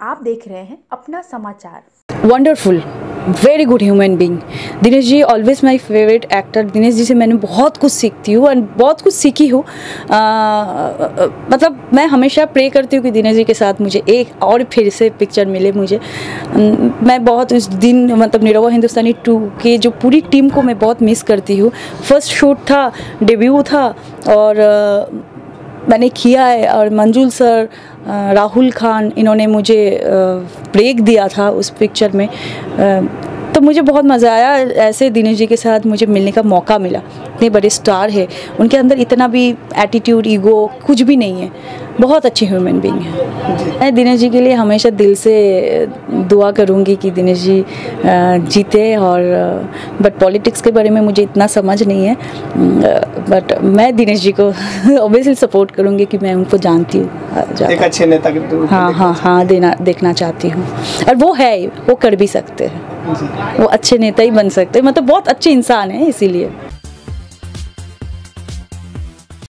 आप देख रहे हैं अपना समाचार। Wonderful very good human being Dinesh ji always my favourite actor Dinesh ji से मैंने बहुत कुछ सीखती हूँ एंड बहुत कुछ सीखी हूँ। मतलब मैं हमेशा प्रे करती हूँ कि दिनेश जी के साथ मुझे एक और फिर से पिक्चर मिले मुझे। मैं बहुत उस दिन मतलब निरवा हिंदुस्तानी टू के जो पूरी टीम को मैं बहुत मिस करती हूँ। फ़र्स्ट शूट था डेब्यू था और मैंने किया है और मंजूल सर राहुल खान, इन्होंने मुझे ब्रेक दिया था उस पिक्चर में। तो मुझे बहुत मज़ा आया। ऐसे दिनेश जी के साथ मुझे मिलने का मौका मिला। इतने बड़े स्टार है। उनके अंदर इतना भी एटीट्यूड ईगो कुछ भी नहीं है। बहुत अच्छे ह्यूमन बींग हैं। मैं दिनेश जी के लिए हमेशा दिल से दुआ करूँगी कि दिनेश जी जीते और बट पॉलिटिक्स के बारे में मुझे इतना समझ नहीं है। बट मैं दिनेश जी को ऑब्वियसली सपोर्ट करूँगी कि मैं उनको जानती हूँ एक अच्छे नेता के हाँ हाँ हाँ देना देखना चाहती हूँ। और वो है वो कर भी सकते हैं। वो अच्छे नेता ही बन सकते हैं। मतलब बहुत अच्छे इंसान हैं इसीलिए।